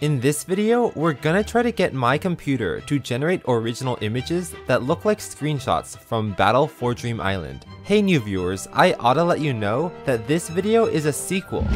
In this video, we're gonna try to get my computer to generate original images that look like screenshots from Battle for Dream Island. Hey new viewers, I oughta let you know that this video is a sequel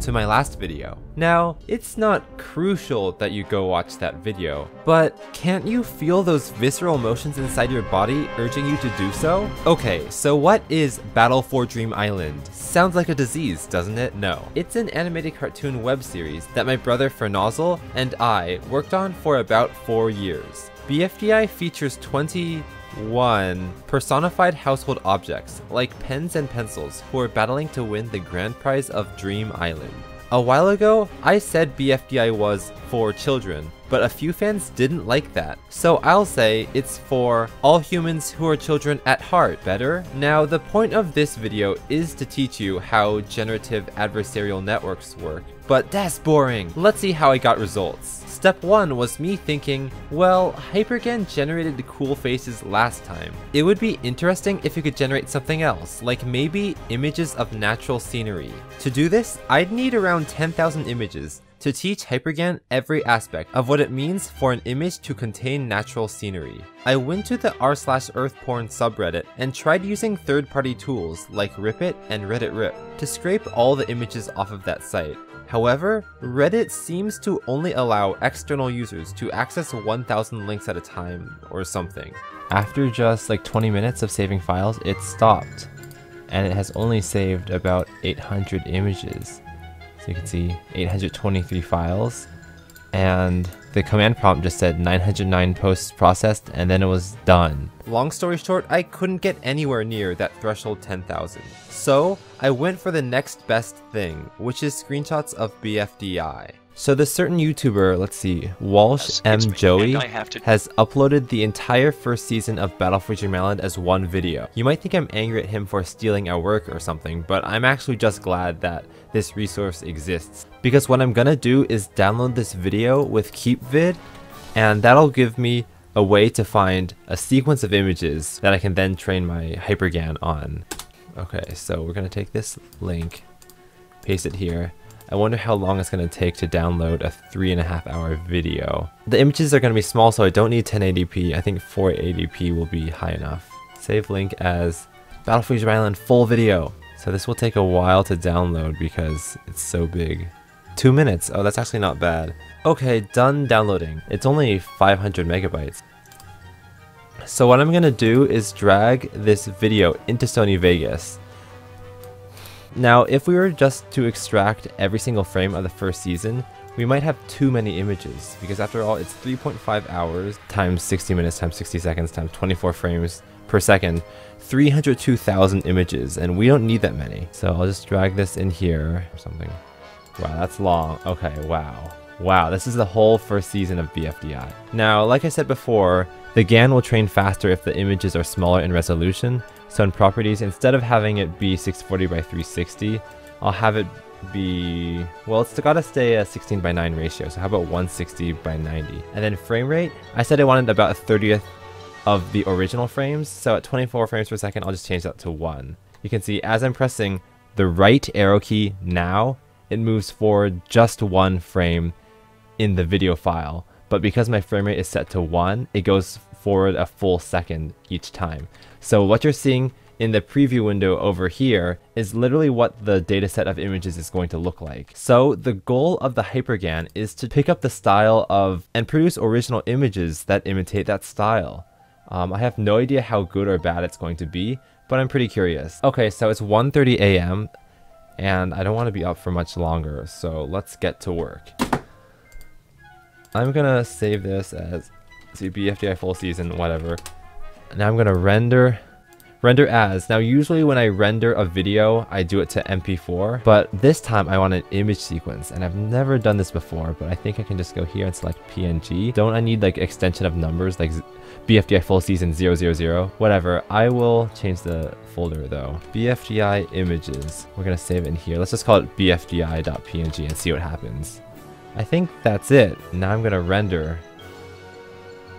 to my last video. Now, it's not crucial that you go watch that video, but can't you feel those visceral emotions inside your body urging you to do so? Okay, so what is Battle for Dream Island? Sounds like a disease, doesn't it? No. It's an animated cartoon web series that my brother Fernozzle and I worked on for about 4 years. BFDI features 20 1. Personified household objects, like pens and pencils, who are battling to win the grand prize of Dream Island. A while ago, I said BFDI was for children, but a few fans didn't like that. So I'll say it's for all humans who are children at heart, better? Now the point of this video is to teach you how generative adversarial networks work, but that's boring. Let's see how I got results. Step 1 was me thinking, well, Hypergan generated the cool faces last time. It would be interesting if you could generate something else, like maybe images of natural scenery. To do this, I'd need around 10,000 images, to teach Hypergan every aspect of what it means for an image to contain natural scenery. I went to the r slash earthporn subreddit and tried using third-party tools like Rippit and Reddit Rip to scrape all the images off of that site. However, Reddit seems to only allow external users to access 1000 links at a time or something. After just like 20 minutes of saving files, it stopped. And it has only saved about 800 images. So you can see 823 files. And the command prompt just said 909 posts processed and then it was done. Long story short, I couldn't get anywhere near that threshold 10,000. So I went for the next best thing, which is screenshots of BFDI. So this certain YouTuber, let's see, Walsh M. Joey, has uploaded the entire first season of Battle for Dream Island as one video. You might think I'm angry at him for stealing our work or something, but I'm actually just glad that this resource exists. Because what I'm gonna do is download this video with KeepVid, and that'll give me a way to find a sequence of images that I can then train my Hypergan on. Okay, so we're gonna take this link, paste it here, I wonder how long it's going to take to download a three and a half hour video. The images are going to be small so I don't need 1080p, I think 480p will be high enough. Save link as Battlefield Island full video. So this will take a while to download because it's so big. Two minutes, oh that's actually not bad. Okay, done downloading. It's only 500 megabytes. So what I'm gonna do is drag this video into Sony Vegas. Now, if we were just to extract every single frame of the first season, we might have too many images, because after all, it's 3.5 hours times 60 minutes times 60 seconds times 24 frames per second, 302,000 images, and we don't need that many. So I'll just drag this in here or something. Wow, that's long. Okay, wow. Wow, this is the whole first season of BFDI. Now, like I said before, the GAN will train faster if the images are smaller in resolution, so in properties, instead of having it be 640 by 360, I'll have it be, well, it's gotta stay a 16 by 9 ratio, so how about 160 by 90? And then frame rate, I said I wanted about a 30th of the original frames, so at 24 frames per second, I'll just change that to 1. You can see as I'm pressing the right arrow key now, it moves forward just one frame in the video file. But because my frame rate is set to 1, it goes forward a full second each time. So what you're seeing in the preview window over here is literally what the dataset of images is going to look like. So the goal of the Hypergan is to pick up the style of and produce original images that imitate that style. Um, I have no idea how good or bad it's going to be, but I'm pretty curious. Okay, so it's 1.30 a.m. and I don't want to be up for much longer, so let's get to work. I'm gonna save this as see BFDI full season, whatever. Now I'm gonna render render as. Now usually when I render a video, I do it to MP4, but this time I want an image sequence and I've never done this before, but I think I can just go here and select PNG. Don't I need like extension of numbers like BFDI full season 000? Whatever, I will change the folder though. BFDI images, we're gonna save it in here. Let's just call it bfdi.png and see what happens. I think that's it. Now I'm gonna render.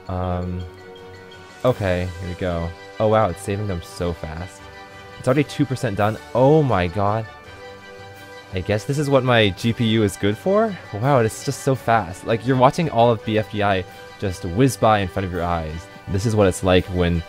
Um, okay, here we go. Oh wow, it's saving them so fast. It's already 2% done. Oh my god. I guess this is what my GPU is good for? Wow, it's just so fast. Like, you're watching all of BFDI just whiz by in front of your eyes. This is what it's like when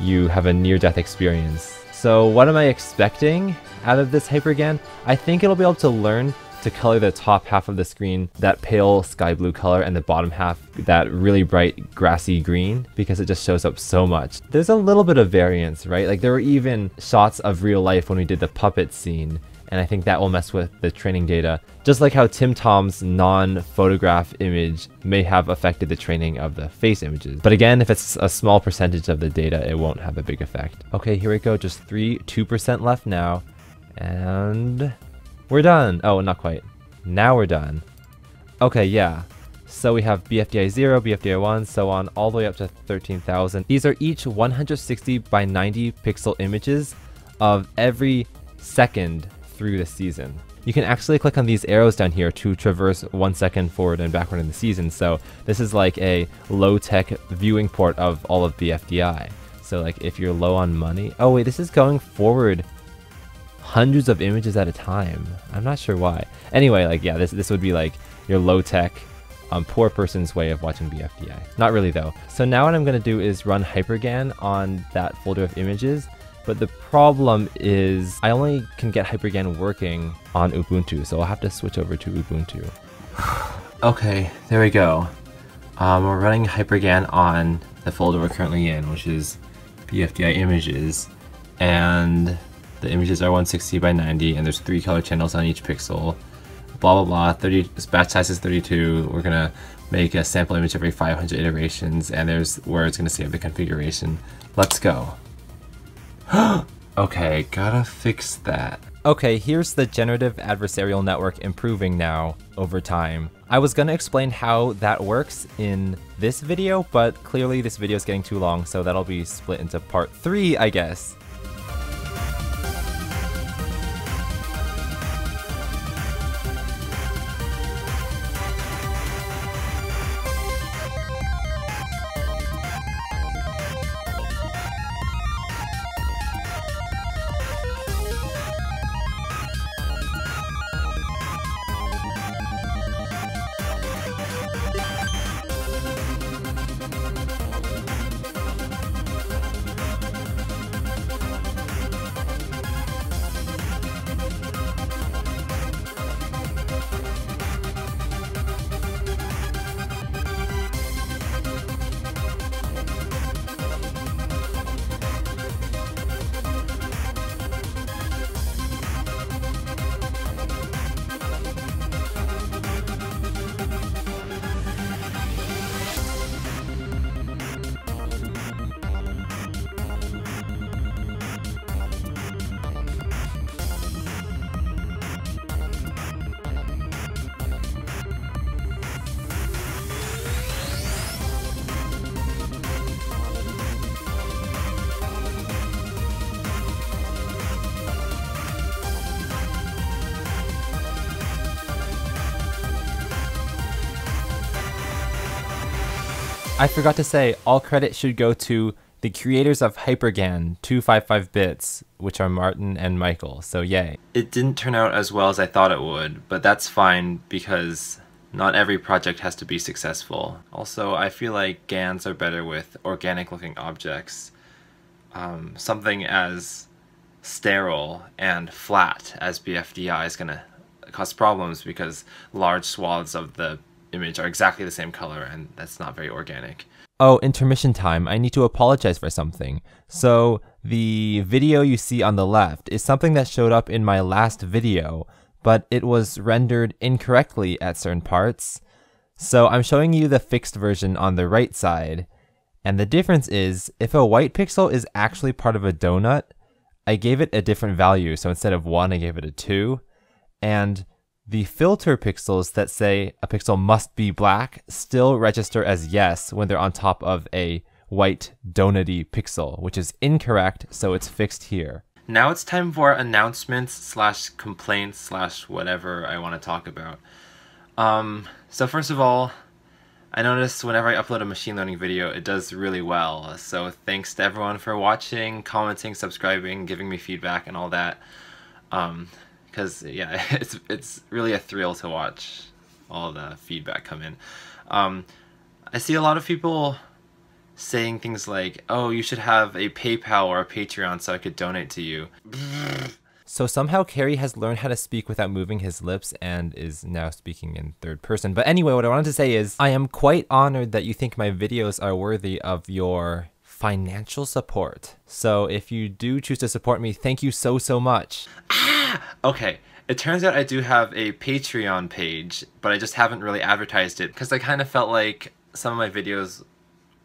you have a near-death experience. So what am I expecting out of this Hypergan? I think it'll be able to learn to color the top half of the screen that pale sky blue color and the bottom half that really bright grassy green because it just shows up so much. There's a little bit of variance, right? Like there were even shots of real life when we did the puppet scene and I think that will mess with the training data. Just like how Timtom's non-photograph image may have affected the training of the face images. But again, if it's a small percentage of the data, it won't have a big effect. Okay, here we go, just 3, 2% left now. And we're done. Oh, not quite. Now we're done. Okay, yeah. So we have BFDI 0, BFDI 1, so on, all the way up to 13,000. These are each 160 by 90 pixel images of every second through the season. You can actually click on these arrows down here to traverse one second forward and backward in the season. So this is like a low-tech viewing port of all of the FDI. So like if you're low on money, oh wait, this is going forward hundreds of images at a time. I'm not sure why. Anyway, like yeah, this this would be like your low-tech, um, poor person's way of watching BFDI. Not really though. So now what I'm gonna do is run Hypergan on that folder of images but the problem is I only can get Hypergan working on Ubuntu, so I'll have to switch over to Ubuntu. okay, there we go. Um, we're running Hypergan on the folder we're currently in, which is BFDI images, and the images are 160 by 90, and there's three color channels on each pixel. Blah blah blah. 30 batch size is 32. We're gonna make a sample image every 500 iterations, and there's where it's gonna save the configuration. Let's go. okay, gotta fix that. Okay, here's the generative adversarial network improving now over time. I was gonna explain how that works in this video, but clearly this video is getting too long, so that'll be split into part 3, I guess. I forgot to say, all credit should go to the creators of Hypergan 255 bits, which are Martin and Michael, so yay. It didn't turn out as well as I thought it would, but that's fine because not every project has to be successful. Also, I feel like GANs are better with organic looking objects. Um, something as sterile and flat as BFDI is going to cause problems because large swaths of the image are exactly the same color, and that's not very organic. Oh, intermission time. I need to apologize for something. So, the video you see on the left is something that showed up in my last video, but it was rendered incorrectly at certain parts. So, I'm showing you the fixed version on the right side. And the difference is, if a white pixel is actually part of a donut, I gave it a different value. So instead of 1, I gave it a 2. And the filter pixels that say a pixel must be black still register as yes when they're on top of a white donutty pixel, which is incorrect, so it's fixed here. Now it's time for announcements slash complaints slash whatever I want to talk about. Um, so first of all, I noticed whenever I upload a machine learning video, it does really well. So thanks to everyone for watching, commenting, subscribing, giving me feedback, and all that. Um, because yeah, it's it's really a thrill to watch all the feedback come in. Um, I see a lot of people saying things like, "Oh, you should have a PayPal or a Patreon so I could donate to you." So somehow Cary has learned how to speak without moving his lips and is now speaking in third person. But anyway, what I wanted to say is I am quite honored that you think my videos are worthy of your financial support. So if you do choose to support me, thank you so, so much. Ah! Okay. It turns out I do have a Patreon page, but I just haven't really advertised it because I kind of felt like some of my videos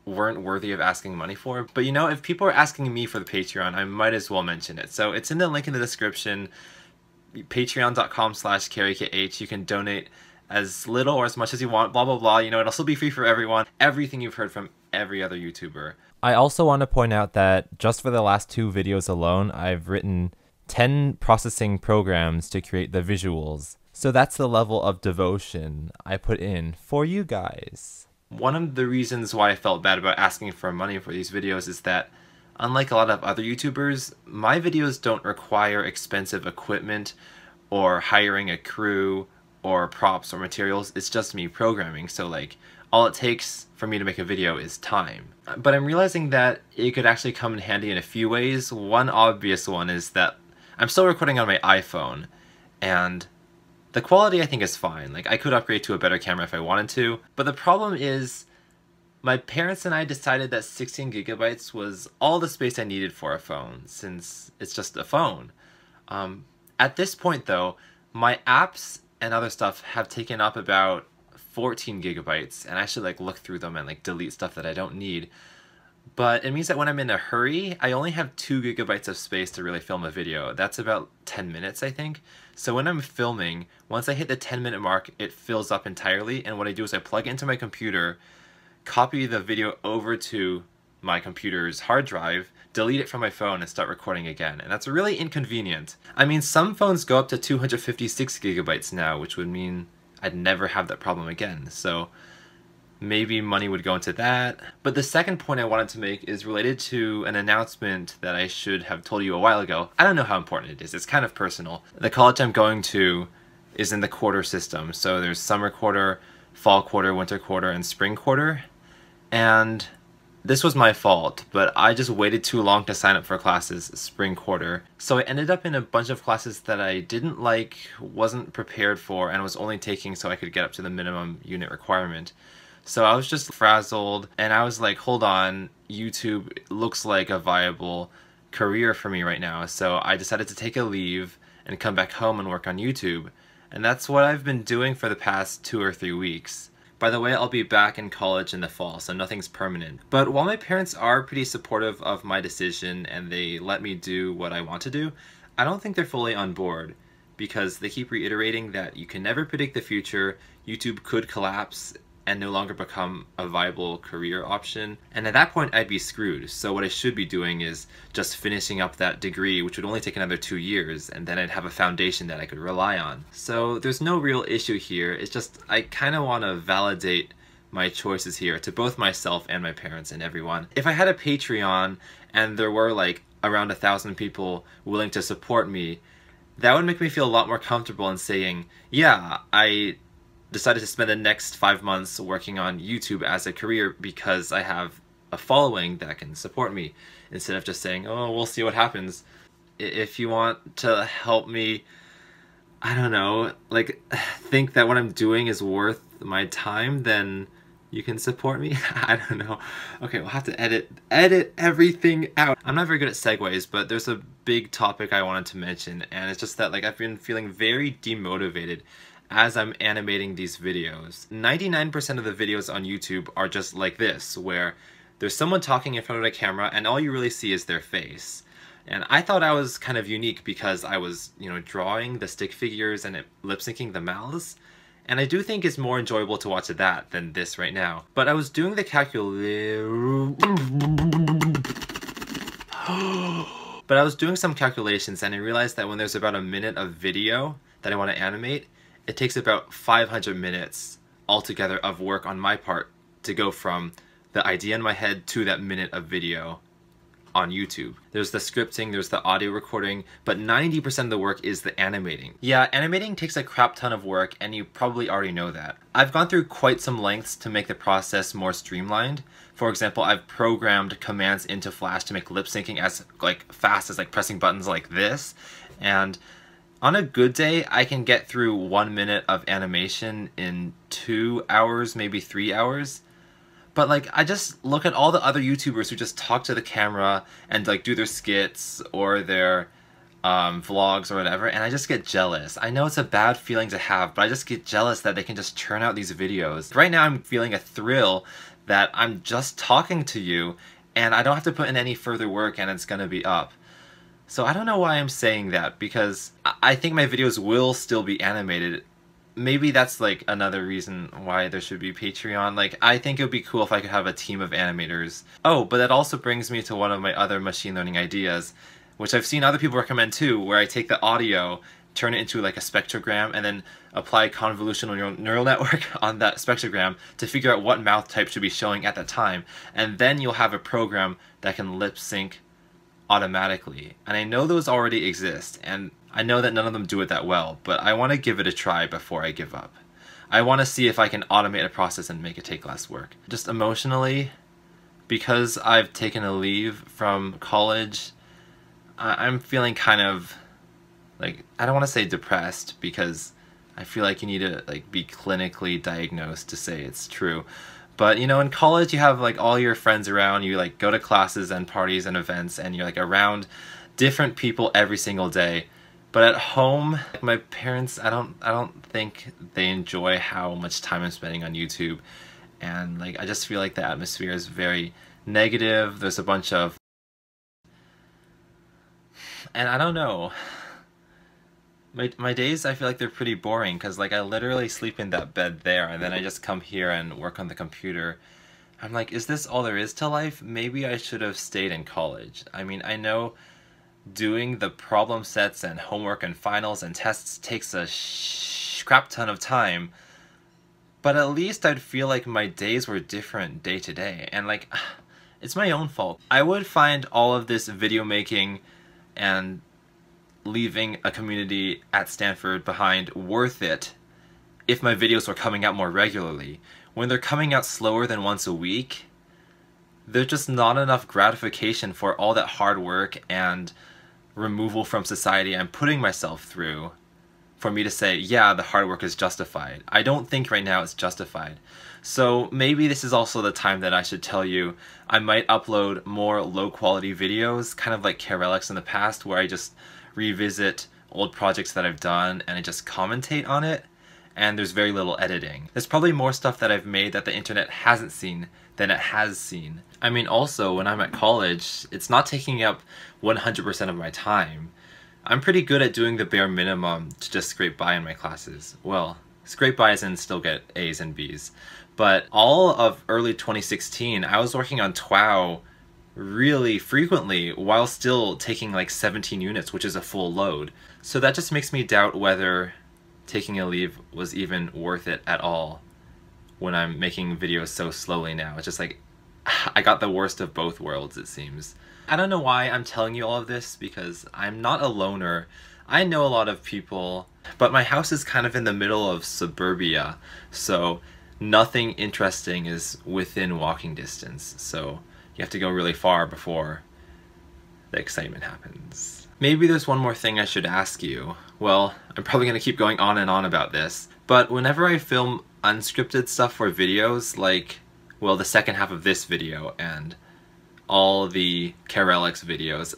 weren't worthy of asking money for. But you know, if people are asking me for the Patreon, I might as well mention it. So it's in the link in the description, patreon.com slash carykh. You can donate as little or as much as you want, blah, blah, blah. You know, it'll still be free for everyone. Everything you've heard from every other YouTuber. I also want to point out that just for the last two videos alone, I've written 10 processing programs to create the visuals. So that's the level of devotion I put in for you guys. One of the reasons why I felt bad about asking for money for these videos is that unlike a lot of other YouTubers, my videos don't require expensive equipment or hiring a crew or props or materials. It's just me programming. So like all it takes for me to make a video is time. But I'm realizing that it could actually come in handy in a few ways. One obvious one is that I'm still recording on my iPhone and the quality I think is fine. Like I could upgrade to a better camera if I wanted to, but the problem is my parents and I decided that 16 gigabytes was all the space I needed for a phone since it's just a phone. Um, at this point though, my apps and other stuff have taken up about 14 gigabytes and I should like look through them and like delete stuff that I don't need. But it means that when I'm in a hurry, I only have 2 gigabytes of space to really film a video. That's about 10 minutes, I think. So when I'm filming, once I hit the 10 minute mark, it fills up entirely. And what I do is I plug into my computer, copy the video over to my computer's hard drive, delete it from my phone, and start recording again. And that's really inconvenient. I mean, some phones go up to 256 gigabytes now, which would mean I'd never have that problem again. So maybe money would go into that. But the second point I wanted to make is related to an announcement that I should have told you a while ago. I don't know how important it is, it's kind of personal. The college I'm going to is in the quarter system. So there's summer quarter, fall quarter, winter quarter, and spring quarter. And this was my fault, but I just waited too long to sign up for classes spring quarter. So I ended up in a bunch of classes that I didn't like, wasn't prepared for, and was only taking so I could get up to the minimum unit requirement. So I was just frazzled and I was like, hold on, YouTube looks like a viable career for me right now. So I decided to take a leave and come back home and work on YouTube. And that's what I've been doing for the past two or three weeks. By the way, I'll be back in college in the fall, so nothing's permanent. But while my parents are pretty supportive of my decision and they let me do what I want to do, I don't think they're fully on board because they keep reiterating that you can never predict the future, YouTube could collapse, and no longer become a viable career option. And at that point, I'd be screwed. So what I should be doing is just finishing up that degree, which would only take another two years, and then I'd have a foundation that I could rely on. So there's no real issue here. It's just I kind of want to validate my choices here to both myself and my parents and everyone. If I had a Patreon and there were like around a thousand people willing to support me, that would make me feel a lot more comfortable in saying, yeah, I decided to spend the next five months working on YouTube as a career because I have a following that can support me instead of just saying, oh, we'll see what happens. If you want to help me, I don't know, like think that what I'm doing is worth my time, then you can support me. I don't know. Okay, we'll have to edit edit everything out. I'm not very good at segues, but there's a big topic I wanted to mention, and it's just that like I've been feeling very demotivated as I'm animating these videos. 99% of the videos on YouTube are just like this, where there's someone talking in front of a camera and all you really see is their face. And I thought I was kind of unique because I was, you know, drawing the stick figures and lip syncing the mouths. And I do think it's more enjoyable to watch that than this right now. But I was doing the calculation. but I was doing some calculations and I realized that when there's about a minute of video that I want to animate, it takes about 500 minutes altogether of work on my part to go from the idea in my head to that minute of video on YouTube. There's the scripting, there's the audio recording, but 90% of the work is the animating. Yeah, animating takes a crap ton of work and you probably already know that. I've gone through quite some lengths to make the process more streamlined. For example, I've programmed commands into Flash to make lip syncing as like fast as like pressing buttons like this. And on a good day, I can get through one minute of animation in two hours, maybe three hours. But like, I just look at all the other YouTubers who just talk to the camera and like do their skits or their um, vlogs or whatever, and I just get jealous. I know it's a bad feeling to have, but I just get jealous that they can just churn out these videos. Right now, I'm feeling a thrill that I'm just talking to you and I don't have to put in any further work and it's gonna be up. So I don't know why I'm saying that because I think my videos will still be animated. Maybe that's like another reason why there should be Patreon. Like I think it would be cool if I could have a team of animators. Oh, but that also brings me to one of my other machine learning ideas, which I've seen other people recommend too, where I take the audio, turn it into like a spectrogram, and then apply convolutional neural, network on that spectrogram to figure out what mouth type should be showing at that time. And then you'll have a program that can lip sync automatically. And I know those already exist, and I know that none of them do it that well, but I want to give it a try before I give up. I want to see if I can automate a process and make it take less work. Just emotionally, because I've taken a leave from college, I'm feeling kind of like I don't want to say depressed because I feel like you need to like be clinically diagnosed to say it's true. But you know, in college you have like all your friends around, you like go to classes and parties and events and you're like around different people every single day. But at home, my parents, I don't I don't think they enjoy how much time I'm spending on YouTube. And like I just feel like the atmosphere is very negative. There's a bunch of and I don't know my, my days I feel like they're pretty boring because like I literally sleep in that bed there and then I just come here and work on the computer. I'm like, is this all there is to life? Maybe I should have stayed in college. I mean, I know doing the problem sets and homework and finals and tests takes a crap ton of time, but at least I'd feel like my days were different day to day. And like, it's my own fault. I would find all of this video making and leaving a community at Stanford behind worth it if my videos were coming out more regularly. When they're coming out slower than once a week, there's just not enough gratification for all that hard work and removal from society I'm putting myself through for me to say, yeah, the hard work is justified. I don't think right now it's justified. So maybe this is also the time that I should tell you I might upload more low quality videos, kind of like Karelics in the past, where I just revisit old projects that I've done and I just commentate on it and there's very little editing. There's probably more stuff that I've made that the internet hasn't seen than it has seen. I mean also when I'm at college, it's not taking up 100% of my time. I'm pretty good at doing the bare minimum to just scrape by in my classes. Well, scrape by is and still get A's and B's. But all of early 2016, I was working on TWOW really frequently while still taking like 17 units, which is a full load. So that just makes me doubt whether taking a leave was even worth it at all when I'm making videos so slowly now. It's just like, I got the worst of both worlds, it seems. I don't know why I'm telling you all of this because I'm not a loner. I know a lot of people, but my house is kind of in the middle of suburbia, so nothing interesting is within walking distance. So you have to go really far before the excitement happens. Maybe there's one more thing I should ask you. Well, I'm probably to keep going on and on about this, but whenever I film unscripted stuff for videos, like, well, the second half of this video and all the Karelics videos,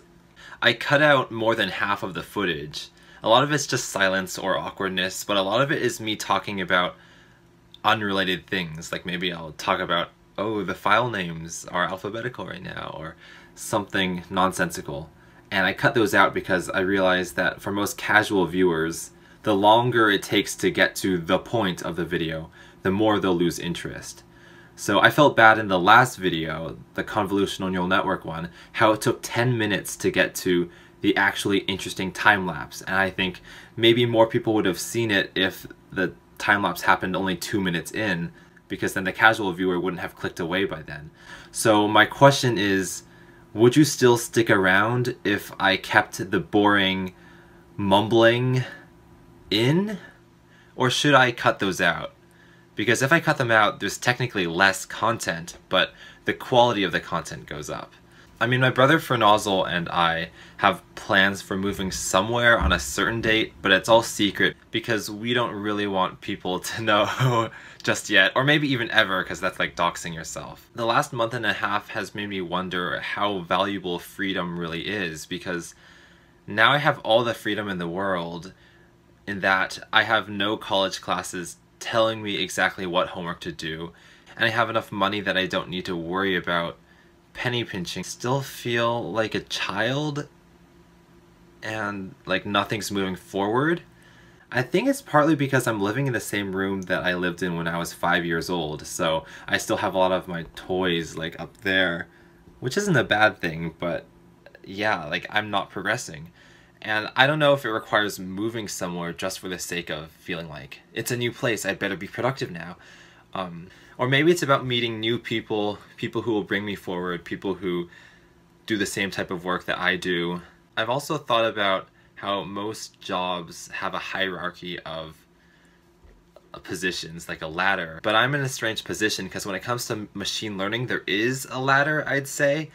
I cut out more than half of the footage. A lot of it's just silence or awkwardness, but a lot of it is me talking about unrelated things. Like maybe I'll talk about oh, the file names are alphabetical right now, or something nonsensical. And I cut those out because I realized that for most casual viewers, the longer it takes to get to the point of the video, the more they'll lose interest. So I felt bad in the last video, the convolutional neural network one, how it took 10 minutes to get to the actually interesting time lapse. And I think maybe more people would have seen it if the time lapse happened only two minutes in because then the casual viewer wouldn't have clicked away by then. So my question is, Would you still stick around if I kept the boring mumbling in? Or should I cut those out? Because if I cut them out, there's technically less content, but the quality of the content goes up. I mean, my brother Fernozzle and I have plans for moving somewhere on a certain date, but it's all secret because we don't really want people to know just yet, or maybe even ever, because that's like doxing yourself. The last month and a half has made me wonder how valuable freedom really is, because now I have all the freedom in the world in that I have no college classes telling me exactly what homework to do, and I have enough money that I don't need to worry about penny pinching. Still feel like a child and like nothing's moving forward. I think it's partly because I'm living in the same room that I lived in when I was five years old, so I still have a lot of my toys like up there, which isn't a bad thing, but yeah, like I'm not progressing. And I don't know if it requires moving somewhere just for the sake of feeling like it's a new place, I'd better be productive now. Um, or maybe it's about meeting new people, people who will bring me forward, people who do the same type of work that I do. I've also thought about how most jobs have a hierarchy of uh, positions, like a ladder. But I'm in a strange position because when it comes to machine learning, there is a ladder, I'd say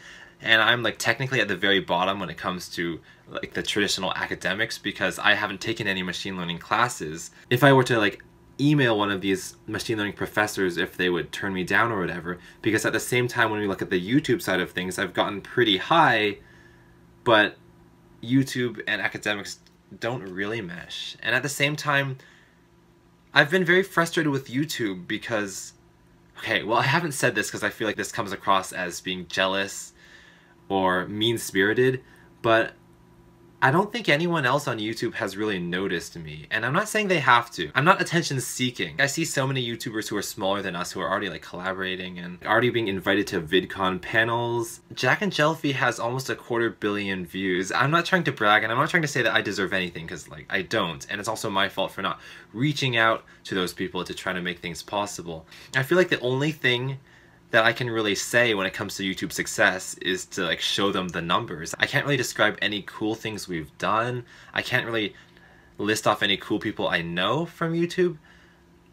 and I'm like technically at the very bottom when it comes to like the traditional academics because I haven't taken any machine learning classes. If I were to like email one of these machine learning professors if they would turn me down or whatever because at the same time when we look at the YouTube side of things I've gotten pretty high but YouTube and academics don't really mesh. And at the same time I've been very frustrated with YouTube because okay well I haven't said this because I feel like this comes across as being jealous or mean-spirited, but I don't think anyone else on YouTube has really noticed me. And I'm not saying they have to. I'm not attention seeking. I see so many YouTubers who are smaller than us who are already like collaborating and already being invited to VidCon panels. jacknjellify has almost a quarter billion views. I'm not trying to brag and I'm not trying to say that I deserve anything because like I don't. And it's also my fault for not reaching out to those people to try to make things possible. I feel like the only thing that I can really say when it comes to YouTube success is to like show them the numbers. I can't really describe any cool things we've done. I can't really list off any cool people I know from YouTube.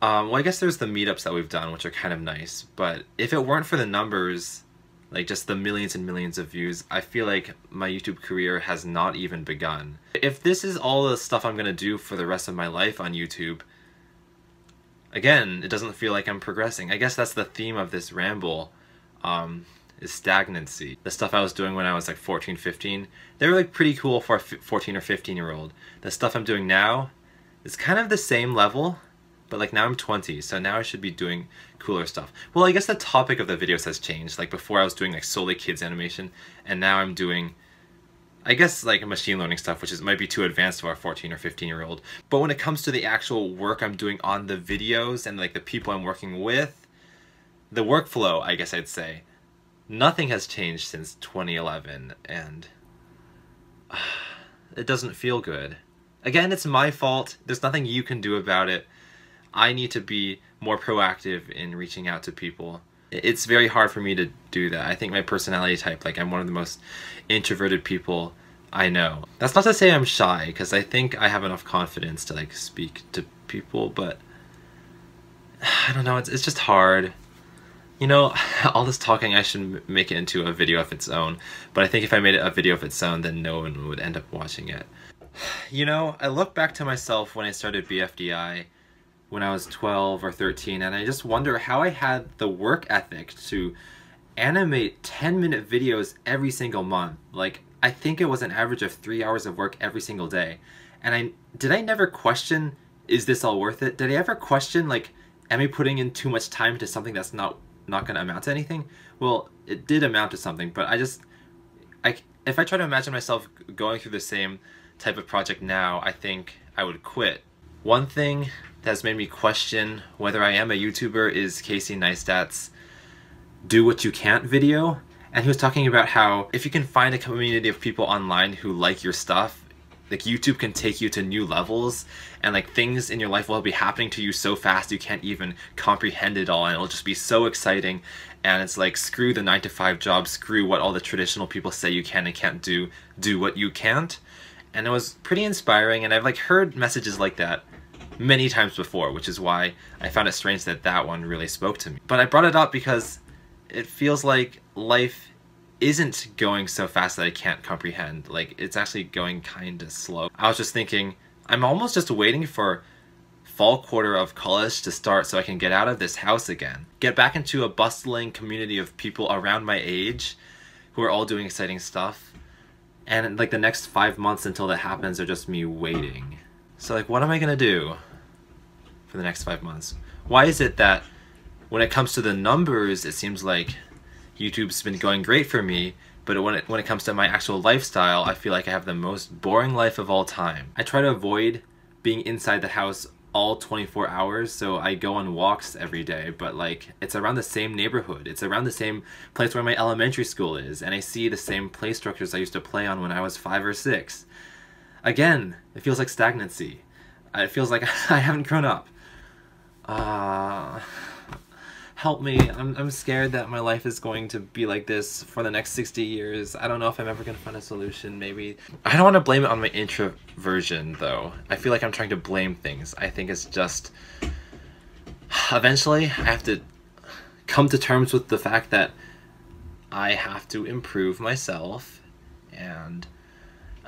Um, well, I guess there's the meetups that we've done, which are kind of nice. But if it weren't for the numbers, like just the millions and millions of views, I feel like my YouTube career has not even begun. If this is all the stuff I'm gonna do for the rest of my life on YouTube, again, it doesn't feel like I'm progressing. I guess that's the theme of this ramble, um, is stagnancy. The stuff I was doing when I was like 14, 15, they were like pretty cool for a 14 or 15 year old. The stuff I'm doing now is kind of the same level, but like now I'm 20, so now I should be doing cooler stuff. Well, I guess the topic of the videos has changed. Like before I was doing like solely kids animation, and now I'm doing I guess like machine learning stuff, which is might be too advanced for a 14 or 15 year old. But when it comes to the actual work I'm doing on the videos and like the people I'm working with, the workflow, I guess I'd say, nothing has changed since 2011 and uh, it doesn't feel good. Again, it's my fault. There's nothing you can do about it. I need to be more proactive in reaching out to people it's very hard for me to do that. I think my personality type, like I'm one of the most introverted people I know. That's not to say I'm shy, because I think I have enough confidence to like speak to people, but I don't know, it's, it's just hard. You know, all this talking, I should make it into a video of its own, but I think if I made it a video of its own, then no one would end up watching it. You know, I look back to myself when I started BFDI, when I was 12 or 13 and I just wonder how I had the work ethic to animate 10 minute videos every single month. Like I think it was an average of 3 hours of work every single day. And I did I never question is this all worth it? Did I ever question like am I putting in too much time to something that's not not going to amount to anything? Well, it did amount to something, but I just I if I try to imagine myself going through the same type of project now, I think I would quit. One thing that's made me question whether I am a YouTuber is Casey Neistat's Do What You Can't video. And he was talking about how if you can find a community of people online who like your stuff, like YouTube can take you to new levels and like things in your life will be happening to you so fast you can't even comprehend it all and it'll just be so exciting and it's like screw the 9 to 5 job, screw what all the traditional people say you can and can't do, do what you can't. And it was pretty inspiring and I've like heard messages like that many times before, which is why I found it strange that that one really spoke to me. But I brought it up because it feels like life isn't going so fast that I can't comprehend. Like, it's actually going kind of slow. I was just thinking, I'm almost just waiting for fall quarter of college to start so I can get out of this house again. Get back into a bustling community of people around my age who are all doing exciting stuff. And like the next five months until that happens are just me waiting. So like, what am I gonna do for the next five months? Why is it that when it comes to the numbers, it seems like YouTube's been going great for me, but when it, when it comes to my actual lifestyle, I feel like I have the most boring life of all time. I try to avoid being inside the house all 24 hours, so I go on walks every day, but like it's around the same neighborhood. It's around the same place where my elementary school is, and I see the same play structures I used to play on when I was five or six. Again, it feels like stagnancy. It feels like I haven't grown up. Uh, help me. I'm, I'm scared that my life is going to be like this for the next 60 years. I don't know if I'm ever going to find a solution, maybe. I don't want to blame it on my introversion, though. I feel like I'm trying to blame things. I think it's just... Eventually, I have to come to terms with the fact that I have to improve myself and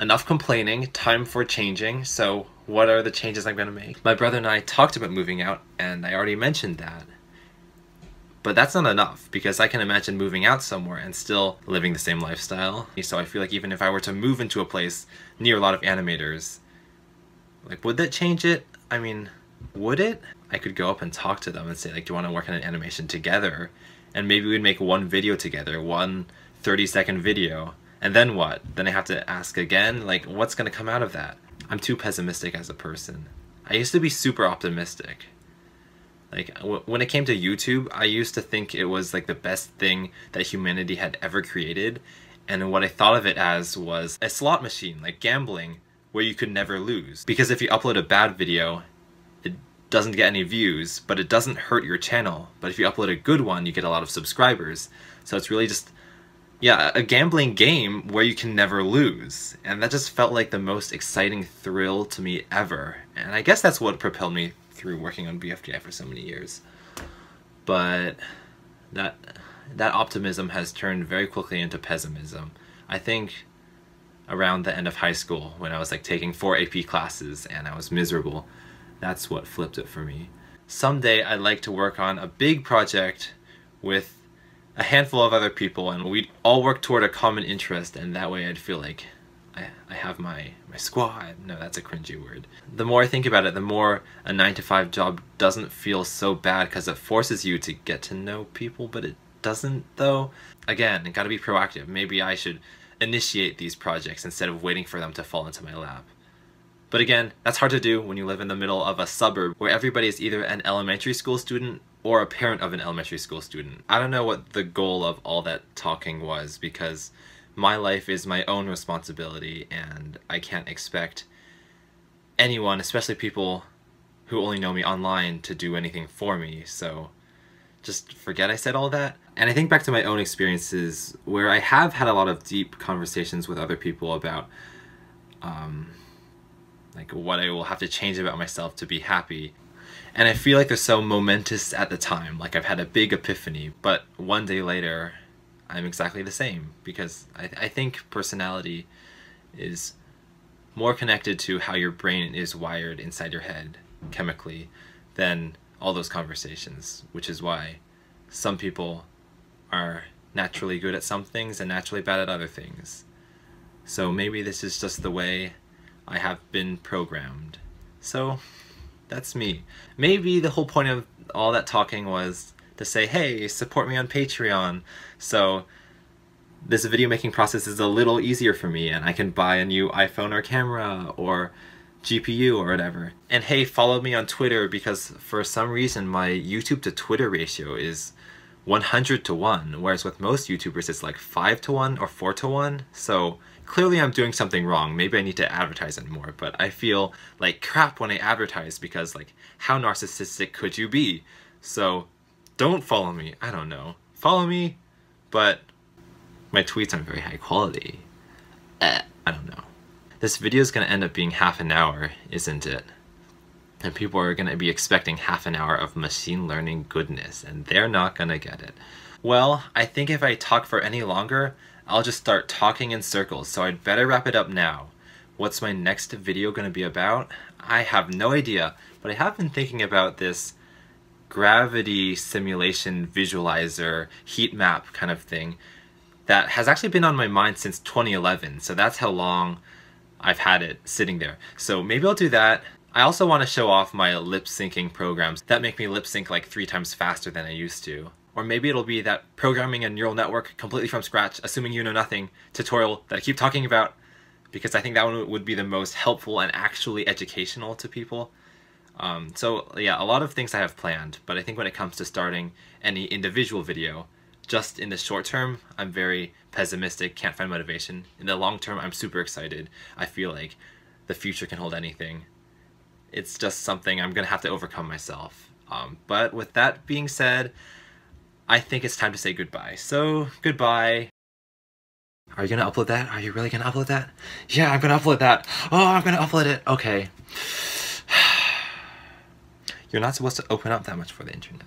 enough complaining, time for changing. So what are the changes I'm to make? My brother and I talked about moving out, and I already mentioned that. But that's not enough because I can imagine moving out somewhere and still living the same lifestyle. So I feel like even if I were to move into a place near a lot of animators, like would that change it? I mean, would it? I could go up and talk to them and say like, do you want to work on an animation together? And maybe we'd make one video together, one 30 second video. And then what? Then I have to ask again, like what's to come out of that? I'm too pessimistic as a person. I used to be super optimistic. Like when it came to YouTube, I used to think it was like the best thing that humanity had ever created. And what I thought of it as was a slot machine, like gambling, where you could never lose. Because if you upload a bad video, it doesn't get any views, but it doesn't hurt your channel. But if you upload a good one, you get a lot of subscribers. So it's really just yeah, a gambling game where you can never lose. And that just felt like the most exciting thrill to me ever. And I guess that's what propelled me through working on BFDI for so many years. But that that optimism has turned very quickly into pessimism. I think around the end of high school when I was like taking four AP classes and I was miserable, that's what flipped it for me. Someday I'd like to work on a big project with a handful of other people and we'd all work toward a common interest and that way I'd feel like I, I have my, my squad. No, that's a cringy word. The more I think about it, the more a 9 to 5 job doesn't feel so bad because it forces you to get to know people, but it doesn't though. Again, gotta be proactive. Maybe I should initiate these projects instead of waiting for them to fall into my lap. But again, that's hard to do when you live in the middle of a suburb where everybody is either an elementary school student or a parent of an elementary school student. I don't know what the goal of all that talking was because my life is my own responsibility and I can't expect anyone, especially people who only know me online, to do anything for me. So just forget I said all that. And I think back to my own experiences where I have had a lot of deep conversations with other people about um, like what I will have to change about myself to be happy and I feel like they're so momentous at the time, like I've had a big epiphany, but one day later, I'm exactly the same because I, I think personality is more connected to how your brain is wired inside your head chemically than all those conversations, which is why some people are naturally good at some things and naturally bad at other things. So maybe this is just the way I have been programmed. So that's me. Maybe the whole point of all that talking was to say, hey, support me on Patreon. So this video making process is a little easier for me and I can buy a new iPhone or camera or GPU or whatever. And hey, follow me on Twitter because for some reason my YouTube to Twitter ratio is 100 to 1, whereas with most YouTubers it's like 5 to 1 or 4 to 1. So clearly I'm doing something wrong. Maybe I need to advertise it more, but I feel like crap when I advertise because like how narcissistic could you be? So don't follow me. I don't know. Follow me, but my tweets aren't very high quality. Uh, I don't know. This video is going to end up being half an hour, isn't it? And people are going to be expecting half an hour of machine learning goodness, and they're not going to get it. Well, I think if I talk for any longer, I'll just start talking in circles, so I'd better wrap it up now. What's my next video going to be about? I have no idea, but I have been thinking about this gravity simulation visualizer heat map kind of thing that has actually been on my mind since 2011, so that's how long I've had it sitting there. So maybe I'll do that. I also want to show off my lip syncing programs that make me lip sync like three times faster than I used to. Or maybe it'll be that programming a neural network completely from scratch, assuming you know nothing, tutorial that I keep talking about, because I think that one would be the most helpful and actually educational to people. Um, so yeah, a lot of things I have planned, but I think when it comes to starting any individual video, just in the short term, I'm very pessimistic, can't find motivation. In the long term, I'm super excited. I feel like the future can hold anything. It's just something I'm gonna have to overcome myself. Um, but with that being said, I think it's time to say goodbye. So, goodbye. Are you gonna upload that? Are you really gonna upload that? Yeah, I'm gonna upload that. Oh, I'm gonna upload it. Okay. You're not supposed to open up that much for the internet.